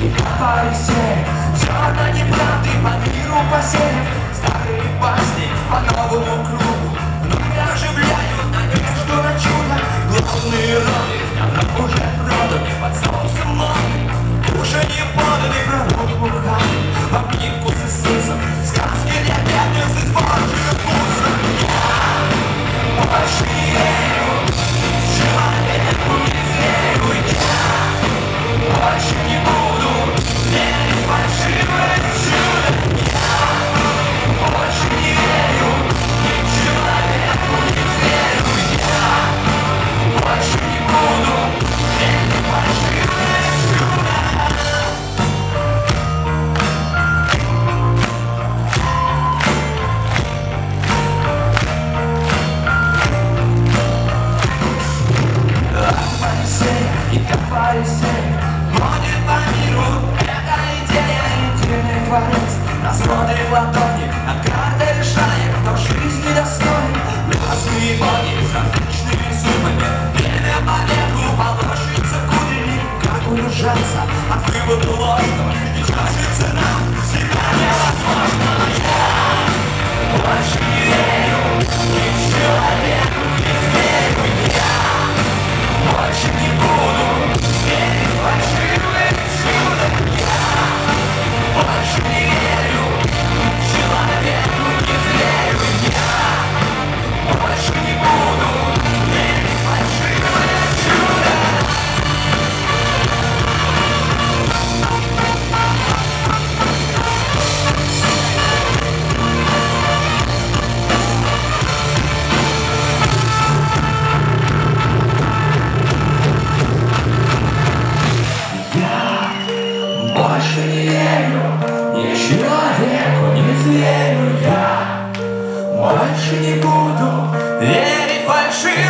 и фарисеев Зерна неправды по миру посеяв Старые басни по новому кругу. only вкусные боги с различными супами Время по веку получится курили, как удержаться от вывода ложного? больше не буду верить фальшивым